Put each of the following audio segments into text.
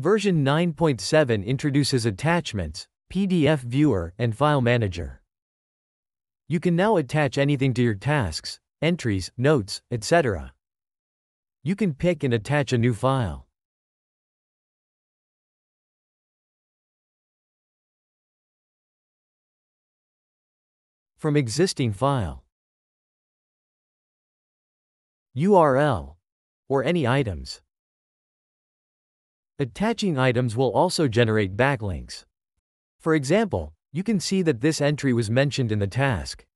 Version 9.7 introduces attachments, PDF viewer, and file manager. You can now attach anything to your tasks, entries, notes, etc. You can pick and attach a new file. From existing file. URL. Or any items. Attaching items will also generate backlinks. For example, you can see that this entry was mentioned in the task.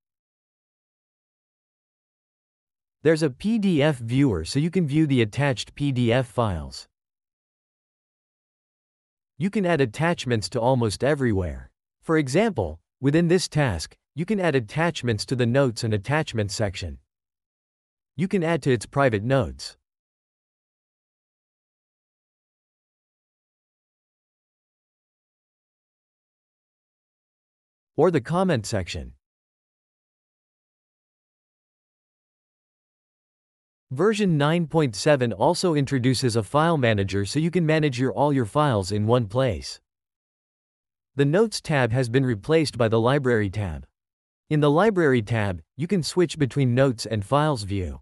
There's a PDF viewer so you can view the attached PDF files. You can add attachments to almost everywhere. For example, within this task, you can add attachments to the Notes and Attachments section. You can add to its private notes. Or the comment section. Version 9.7 also introduces a file manager so you can manage your all your files in one place. The Notes tab has been replaced by the Library tab. In the Library tab, you can switch between Notes and Files view.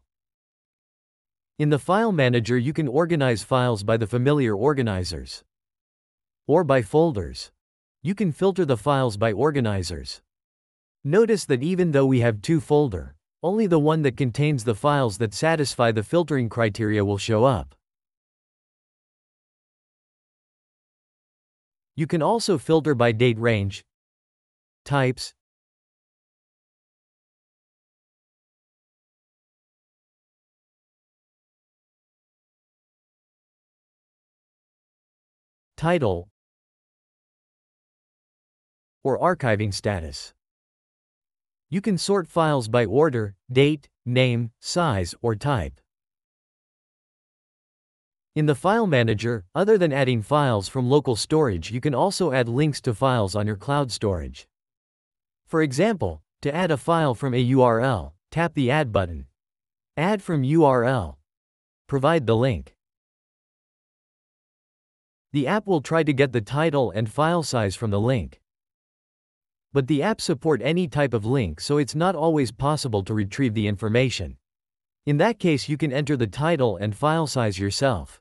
In the File Manager you can organize files by the familiar organizers. Or by folders. You can filter the files by organizers. Notice that even though we have two folder, only the one that contains the files that satisfy the filtering criteria will show up. You can also filter by date range, types, title, or archiving status. You can sort files by order, date, name, size, or type. In the File Manager, other than adding files from local storage you can also add links to files on your cloud storage. For example, to add a file from a URL, tap the Add button. Add from URL. Provide the link. The app will try to get the title and file size from the link. But the app support any type of link so it's not always possible to retrieve the information. In that case you can enter the title and file size yourself.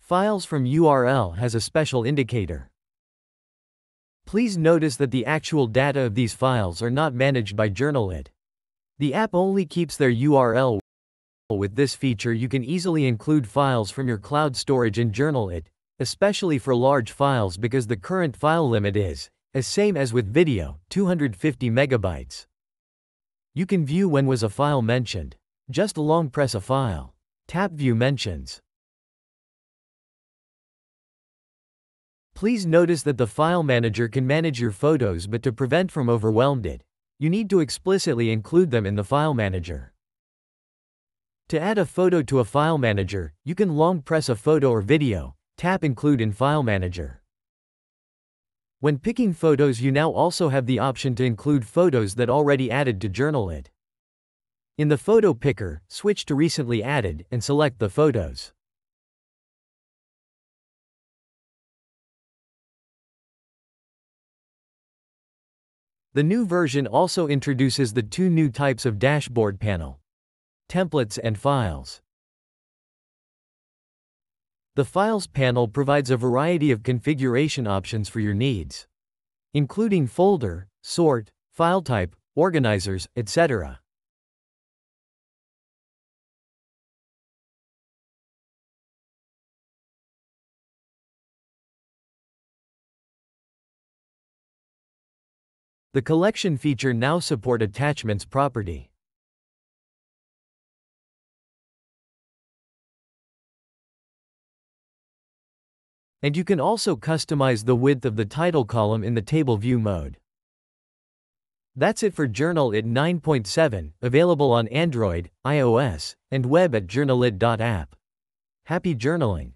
Files from URL has a special indicator. Please notice that the actual data of these files are not managed by Journalit. The app only keeps their URL. With this feature you can easily include files from your cloud storage in Journalit, especially for large files because the current file limit is as same as with video, 250 megabytes. You can view when was a file mentioned. Just long press a file. Tap View Mentions. Please notice that the file manager can manage your photos but to prevent from overwhelmed it, you need to explicitly include them in the file manager. To add a photo to a file manager, you can long press a photo or video, tap Include in File Manager. When picking photos you now also have the option to include photos that already added to Journalit. In the photo picker, switch to recently added and select the photos. The new version also introduces the two new types of dashboard panel. Templates and files. The Files panel provides a variety of configuration options for your needs, including folder, sort, file type, organizers, etc. The collection feature now support attachments property. And you can also customize the width of the title column in the table view mode. That's it for Journalit 9.7, available on Android, iOS, and web at journalit.app. Happy journaling!